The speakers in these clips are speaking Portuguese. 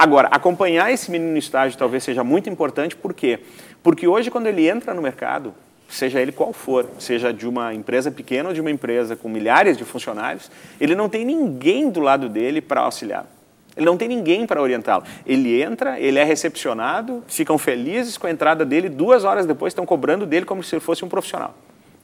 Agora, acompanhar esse menino no estágio talvez seja muito importante, por quê? Porque hoje, quando ele entra no mercado, seja ele qual for, seja de uma empresa pequena ou de uma empresa com milhares de funcionários, ele não tem ninguém do lado dele para auxiliar. Ele não tem ninguém para orientá-lo. Ele entra, ele é recepcionado, ficam felizes com a entrada dele, duas horas depois estão cobrando dele como se ele fosse um profissional.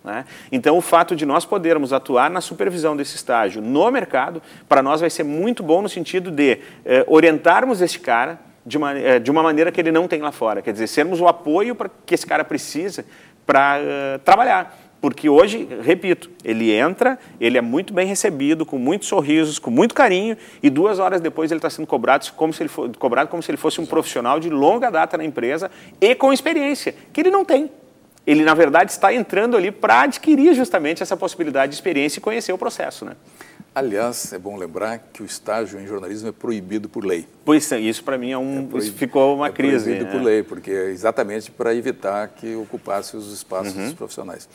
Né? Então, o fato de nós podermos atuar na supervisão desse estágio no mercado, para nós vai ser muito bom no sentido de eh, orientarmos esse cara de uma, eh, de uma maneira que ele não tem lá fora. Quer dizer, sermos o apoio pra, que esse cara precisa para uh, trabalhar. Porque hoje, repito, ele entra, ele é muito bem recebido, com muitos sorrisos, com muito carinho, e duas horas depois ele está sendo cobrado como, se ele for, cobrado como se ele fosse um profissional de longa data na empresa e com experiência, que ele não tem. Ele, na verdade, está entrando ali para adquirir justamente essa possibilidade de experiência e conhecer o processo. Né? Aliás, é bom lembrar que o estágio em jornalismo é proibido por lei. Pois é, isso para mim é um, é ficou uma é crise. Proibido né? por lei, porque é exatamente para evitar que ocupasse os espaços uhum. profissionais.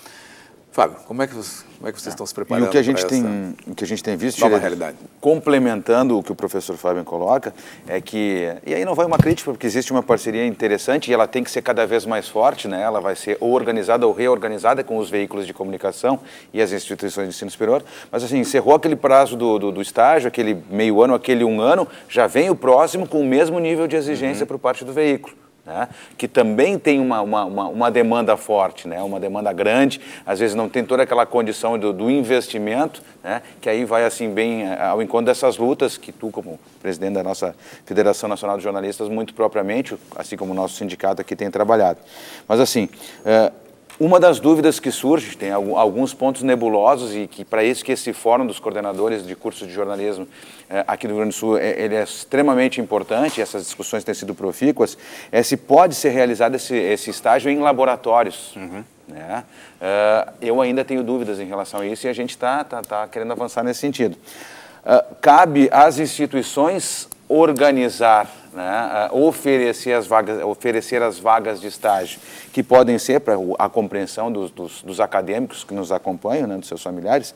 Fábio, como é que, vocês, é que vocês estão se preparando? E o que a gente tem, o que a gente tem visto, nova realidade. complementando o que o professor Fábio coloca, é que e aí não vai uma crítica porque existe uma parceria interessante e ela tem que ser cada vez mais forte, né? Ela vai ser ou organizada ou reorganizada com os veículos de comunicação e as instituições de ensino superior. Mas assim encerrou aquele prazo do, do, do estágio, aquele meio ano, aquele um ano, já vem o próximo com o mesmo nível de exigência uhum. por parte do veículo né? que também tem uma, uma, uma, demanda forte, né? uma demanda grande, às vezes não tem toda aquela condição do, do investimento, né? que aí vai assim bem eh, ao encontro dessas lutas que tu, como presidente da nossa Federação Nacional de Jornalistas, muito propriamente, assim como o nosso sindicato aqui tem trabalhado. Mas assim, é, uma das dúvidas que surge, tem alguns pontos nebulosos e que para isso que esse fórum dos coordenadores de cursos de jornalismo eh, aqui no Rio Grande do Sul é, ele é extremamente importante, essas discussões têm sido profícuas, é se pode ser realizado esse, esse estágio em laboratórios. Uhum. Né? Uh, eu ainda tenho dúvidas em relação a isso e a gente está tá, tá querendo avançar nesse sentido. Uh, cabe às instituições organizar né, oferecer, as vagas, oferecer as vagas de estágio, que podem ser para a compreensão dos, dos, dos, acadêmicos que nos acompanham, né, dos seus familiares,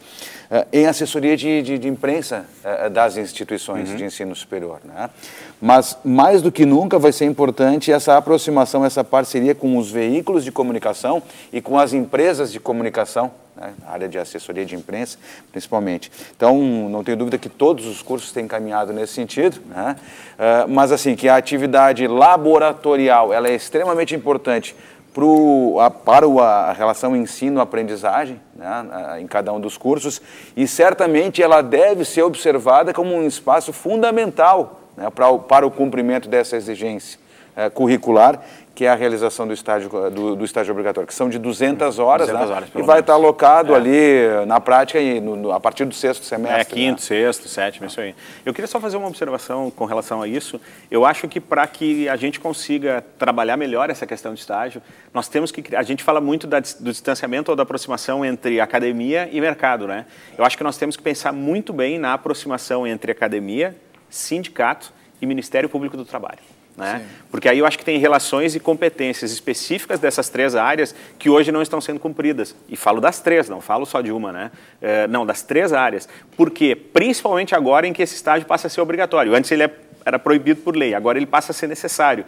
uh, em assessoria de, de, de imprensa uh, das instituições uhum. de ensino superior. Né? Mas, mais do que nunca, vai ser importante essa aproximação, essa parceria com os veículos de comunicação e com as empresas de comunicação, né, área de assessoria de imprensa, principalmente. Então, não tenho dúvida que todos os cursos têm caminhado nesse sentido, né? Uh, mas assim, que a atividade laboratorial ela é extremamente importante pro, a, para a relação ensino-aprendizagem né, em cada um dos cursos e certamente ela deve ser observada como um espaço fundamental né, para, para o cumprimento dessa exigência uh, curricular que é a realização do estágio, do, do estágio obrigatório, que são de 200 horas, 200 né? horas e vai estar alocado é. ali na prática e no, no, a partir do sexto semestre. É, quinto, né? sexto, sétimo, isso aí. Eu queria só fazer uma observação com relação a isso. Eu acho que para que a gente consiga trabalhar melhor essa questão de estágio, nós temos que... A gente fala muito da, do distanciamento ou da aproximação entre academia e mercado, né? Eu acho que nós temos que pensar muito bem na aproximação entre academia, sindicato e Ministério Público do Trabalho. Né? Porque aí eu acho que tem relações e competências específicas dessas três áreas que hoje não estão sendo cumpridas. E falo das três, não falo só de uma, né? É, não, das três áreas. Por quê? Principalmente agora em que esse estágio passa a ser obrigatório. Antes ele é, era proibido por lei, agora ele passa a ser necessário.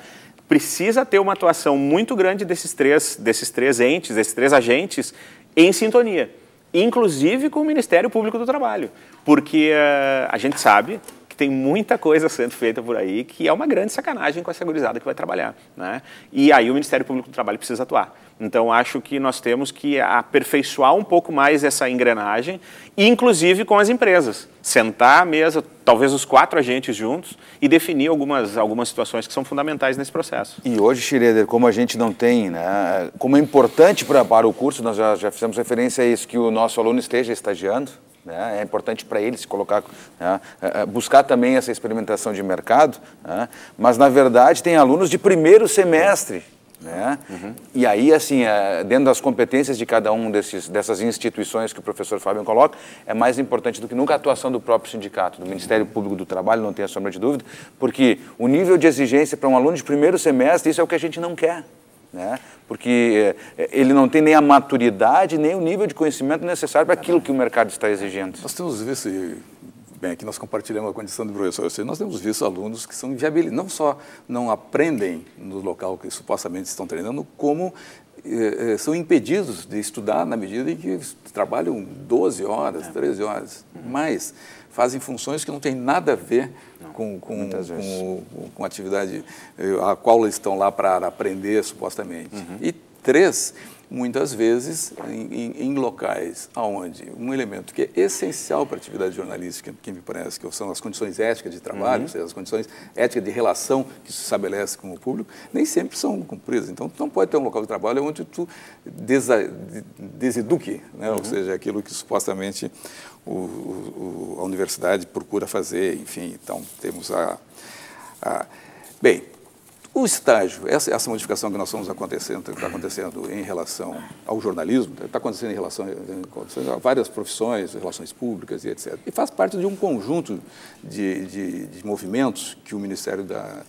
Precisa ter uma atuação muito grande desses três, desses três entes, desses três agentes em sintonia inclusive com o Ministério Público do Trabalho, porque uh, a gente sabe tem muita coisa sendo feita por aí que é uma grande sacanagem com a segurizada que vai trabalhar. Né? E aí o Ministério Público do Trabalho precisa atuar. Então, acho que nós temos que aperfeiçoar um pouco mais essa engrenagem, inclusive com as empresas. Sentar à mesa, talvez os quatro agentes juntos, e definir algumas, algumas situações que são fundamentais nesse processo. E hoje, Schroeder, como a gente não tem, né, como é importante para, para o curso, nós já, já fizemos referência a isso, que o nosso aluno esteja estagiando, né? É importante para ele se colocar, né? É, é, buscar também essa experimentação de mercado, né? mas na verdade tem alunos de primeiro semestre. Né? Uhum. E aí, assim, é, dentro das competências de cada um desses, dessas instituições que o professor Fábio coloca, é mais importante do que nunca a atuação do próprio sindicato, do Ministério Público do Trabalho, não tenha sombra de dúvida, porque o nível de exigência para um aluno de primeiro semestre, isso é o que a gente não quer né? porque eh, ele não tem nem a maturidade, nem o nível de conhecimento necessário para aquilo que o mercado está exigindo. Nós temos visto, Bem, aqui nós compartilhamos a condição de professor. Seja, nós temos visto alunos que são inviabilizados, não só não aprendem no local que supostamente estão treinando, como eh, eh, são impedidos de estudar na medida em que trabalham 12 horas, é. 13 horas, uhum. mas fazem funções que não têm nada a ver não, com, com, com, com, a atividade eh, a qual eles estão lá para aprender, supostamente. Uhum. E três, muitas vezes em, em, em, locais onde um elemento que é essencial para a atividade jornalística, que me parece que são as condições éticas de trabalho, uhum. seja, as condições éticas de relação que se estabelece com o público, nem sempre são cumpridas. Então, tu não pode ter um local de trabalho onde tu desa, deseduque, né? Uhum. ou seja, aquilo que supostamente o, o, a universidade procura fazer, enfim. Então, temos a... a bem, o estágio, essa, essa modificação que nós estamos acontecendo, está acontecendo em relação ao jornalismo, está acontecendo em relação a várias profissões, relações públicas e etc. E faz parte de um conjunto de, de, de movimentos que o Ministério da,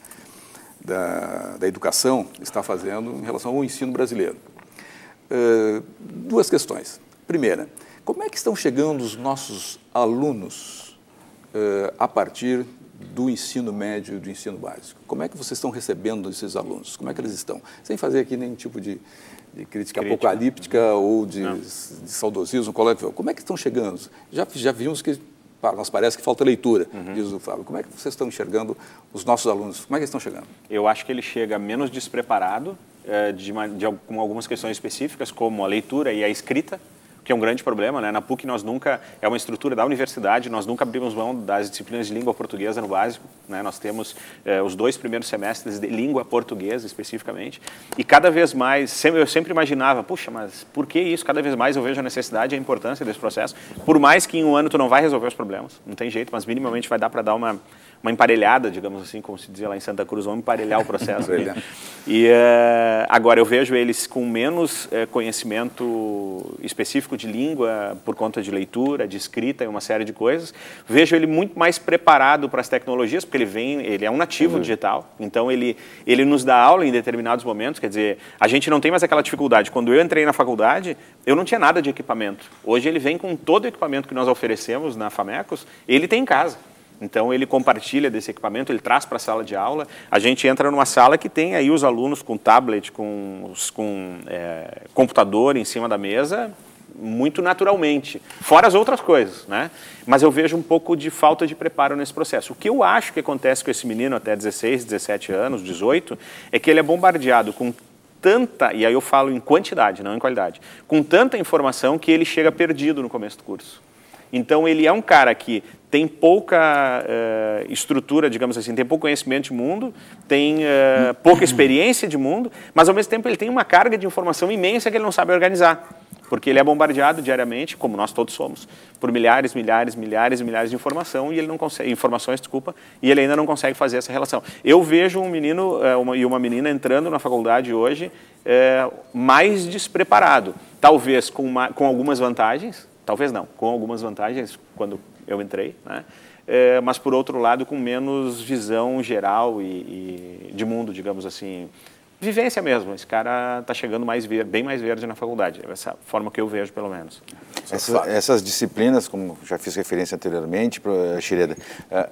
da, da, Educação está fazendo em relação ao ensino brasileiro. Uh, duas questões. Primeira, como é que estão chegando os nossos alunos uh, a partir do ensino médio e do ensino básico. Como é que vocês estão recebendo esses alunos? Como é que eles estão? Sem fazer aqui nenhum tipo de, de crítica, crítica, apocalíptica ou de, de, saudosismo, como é que estão chegando? Já, já vimos que para nós parece que falta leitura, uhum. diz o Fábio. Como é que vocês estão enxergando os nossos alunos? Como é que eles estão chegando? Eu acho que ele chega menos despreparado, eh, de, de, com algumas questões específicas, como a leitura e a escrita, que é um grande problema. Né? Na PUC nós nunca, é uma estrutura da universidade, nós nunca abrimos mão das disciplinas de língua portuguesa no básico. Né? Nós temos eh, os dois primeiros semestres de língua portuguesa especificamente. E cada vez mais, sempre, eu sempre imaginava, puxa, mas por que isso? Cada vez mais eu vejo a necessidade e a importância desse processo. Por mais que em um ano tu não vai resolver os problemas, não tem jeito, mas minimamente vai dar para dar uma uma emparelhada, digamos assim, como se dizia lá em Santa Cruz, vamos emparelhar o processo. e uh, agora eu vejo eles com menos uh, conhecimento específico de língua, por conta de leitura, de escrita e uma série de coisas. Vejo ele muito mais preparado para as tecnologias, porque ele vem, ele é um nativo uhum. digital, então ele, ele nos dá aula em determinados momentos, quer dizer, a gente não tem mais aquela dificuldade. Quando eu entrei na faculdade, eu não tinha nada de equipamento. Hoje ele vem com todo o equipamento que nós oferecemos na Famecos, ele tem em casa. Então ele compartilha desse equipamento, ele traz para a sala de aula. A gente entra numa sala que tem aí os alunos com tablet, com, com é, computador em cima da mesa, muito naturalmente, fora as outras coisas, né? Mas eu vejo um pouco de falta de preparo nesse processo. O que eu acho que acontece com esse menino até 16, 17 anos, 18, é que ele é bombardeado com tanta, e aí eu falo em quantidade, não em qualidade, com tanta informação que ele chega perdido no começo do curso. Então ele é um cara que tem pouca uh, estrutura, digamos assim, tem pouco conhecimento de mundo, tem uh, pouca experiência de mundo, mas ao mesmo tempo ele tem uma carga de informação imensa que ele não sabe organizar, porque ele é bombardeado diariamente, como nós todos somos, por milhares, milhares, milhares e milhares de informação e ele não consegue, informações, desculpa, e ele ainda não consegue fazer essa relação. Eu vejo um menino uh, uma, e uma menina entrando na faculdade hoje mais despreparado, talvez com, uma, com algumas vantagens, talvez não, com algumas vantagens quando eu entrei, né? É, mas por outro lado com menos visão geral e, e, de mundo, digamos assim, vivência mesmo. Esse cara está chegando mais verde, bem mais verde na faculdade, essa forma que eu vejo pelo menos. Essa, essas disciplinas, como já fiz referência anteriormente, Xireda, é,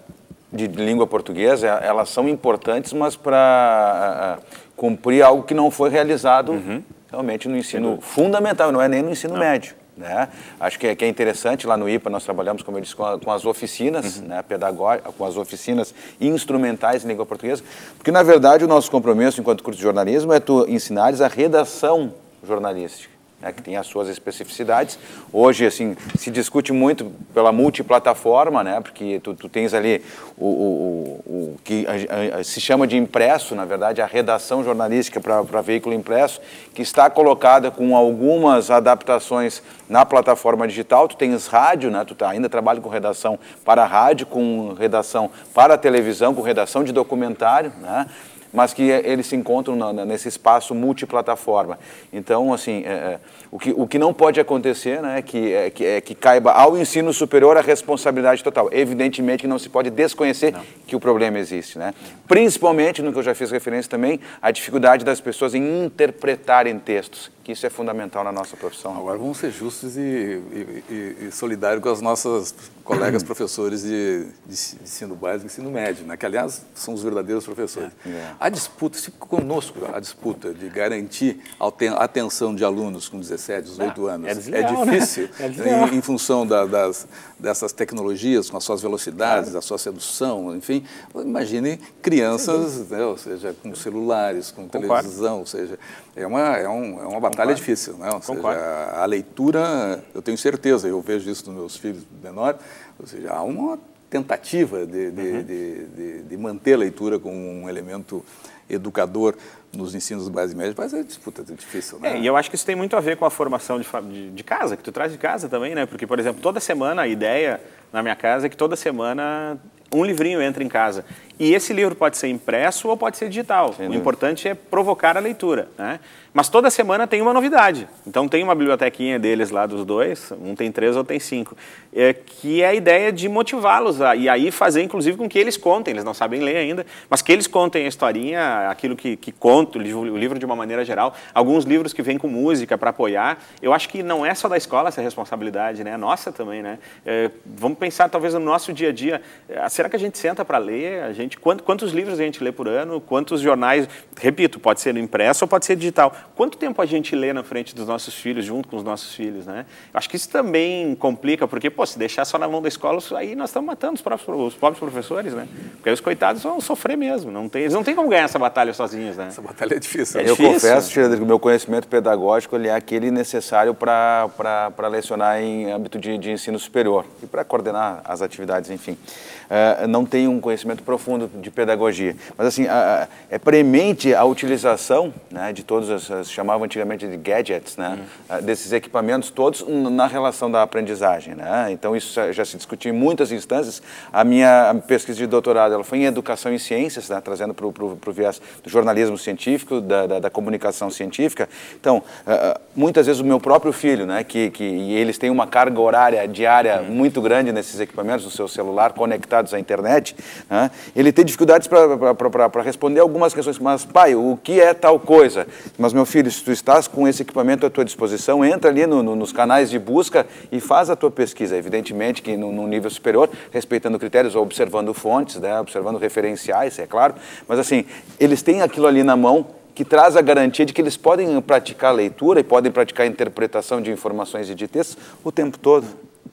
de língua portuguesa, elas são importantes, mas para cumprir algo que não foi realizado uhum. realmente no ensino fundamental, não é nem no ensino não. médio. Né? Acho que é, que é, interessante, lá no IPA nós trabalhamos, como eu disse, com, a, com as oficinas uhum. né, pedagógicas, com as oficinas instrumentais em língua portuguesa, porque na verdade o nosso compromisso enquanto curso de jornalismo é tu ensinares a redação jornalística né, que tem as suas especificidades. Hoje, assim, se discute muito pela multiplataforma, né, porque tu, tu tens ali o, o, o que a, a, se chama de impresso, na verdade, a redação jornalística para veículo impresso, que está colocada com algumas adaptações na plataforma digital. Tu tens rádio, né, tu tá, ainda trabalha com redação para rádio, com redação para televisão, com redação de documentário, né, mas que eles se encontram na, nesse espaço multiplataforma. Então, assim, é, é, o, que, o que não pode acontecer né, é, que, é, que, é que caiba ao ensino superior a responsabilidade total. Evidentemente que não se pode desconhecer não. que o problema existe. Né? Principalmente, no que eu já fiz referência também, a dificuldade das pessoas em interpretarem textos que isso é fundamental na nossa profissão. Agora vamos ser justos e, e, e, solidários com as nossas colegas professores de, de, ensino básico e ensino médio, né? que aliás são os verdadeiros professores. É. é. A disputa, se conosco a disputa de garantir a atenção de alunos com 17, 18 ah, anos, é, desleal, é difícil né? em, em, função da, das, dessas tecnologias, com as suas velocidades, claro. a sua sedução, enfim. Imagine crianças, né? ou seja, com celulares, com Concordo. televisão, ou seja, é uma, é, um, é uma batalha Concordo. difícil. Né? Ou seja, a, a leitura, eu tenho certeza, eu vejo isso nos meus filhos menores, ou seja, há uma tentativa de, de, uhum. de, de, manter a leitura como um elemento educador nos ensinos básicos e médios, mas é disputa é difícil, né? É, e eu acho que isso tem muito a ver com a formação de, de, de, casa, que tu traz de casa também, né? Porque, por exemplo, toda semana a ideia na minha casa é que toda semana um livrinho entra em casa. E esse livro pode ser impresso ou pode ser digital. Sim, o importante é provocar a leitura. Né? Mas toda semana tem uma novidade. Então tem uma bibliotequinha deles lá dos dois, um tem três, outro tem cinco, é, que é a ideia de motivá-los a e aí fazer inclusive com que eles contem, eles não sabem ler ainda, mas que eles contem a historinha, aquilo que, que conta, o livro, o livro de uma maneira geral. Alguns livros que vêm com música para apoiar. Eu acho que não é só da escola essa responsabilidade, né? É nossa também, né? É, vamos pensar talvez no nosso dia a dia. É, será que a gente senta para ler? A gente quantos, quantos livros a gente lê por ano? Quantos jornais? Repito, pode ser impresso ou pode ser digital Quanto tempo a gente lê na frente dos nossos filhos, junto com os nossos filhos, né? Acho que isso também complica, porque, pô, se deixar só na mão da escola, aí nós estamos matando os, próprios, os professores, né? Porque os coitados vão sofrer mesmo, não tem, eles não têm como ganhar essa batalha sozinhos, né? Essa batalha é difícil. É Eu difícil. confesso, que o meu conhecimento pedagógico ele é aquele necessário para lecionar em âmbito de, de ensino superior e para coordenar as atividades, enfim. Uh, não tenho um conhecimento profundo de pedagogia, mas assim, uh, é premente a utilização né, de todos as chamavam antigamente de gadgets, né? Uhum. desses equipamentos todos na relação da aprendizagem. Né? Então, isso já se discutiu em muitas instâncias. A minha pesquisa de doutorado ela foi em educação e ciências, né? trazendo para o viés do jornalismo científico, da, da, da comunicação científica. Então, uh, muitas vezes o meu próprio filho, né? que, que eles têm uma carga horária diária uhum. muito grande nesses equipamentos, no seu celular, conectados à internet, né? ele tem dificuldades para responder algumas questões. Mas, pai, o que é tal coisa? Mas, meu filho, se tu estás com esse equipamento à tua disposição, entra ali no, no, nos canais de busca e faz a tua pesquisa. Evidentemente que num nível superior, respeitando critérios, observando fontes, né, observando referenciais, é claro. Mas assim, eles têm aquilo ali na mão que traz a garantia de que eles podem praticar leitura e podem praticar interpretação de informações e de textos o tempo todo.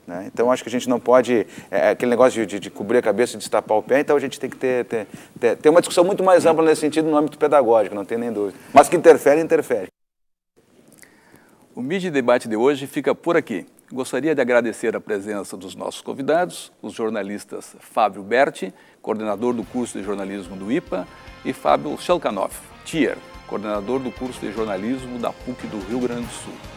Né? Então, acho que a gente não pode, é, é, aquele negócio de, de, cobrir a cabeça e destapar o pé, então a gente tem que ter, ter, ter, ter uma discussão muito mais ampla nesse sentido no âmbito pedagógico, não tem nem dúvida. Mas que interfere, interfere. O MIDI Debate de hoje fica por aqui. Gostaria de agradecer a presença dos nossos convidados, os jornalistas Fábio Berti, coordenador do curso de jornalismo do IPA, e Fábio Shelkanov, Tier, coordenador do curso de jornalismo da PUC do Rio Grande do Sul.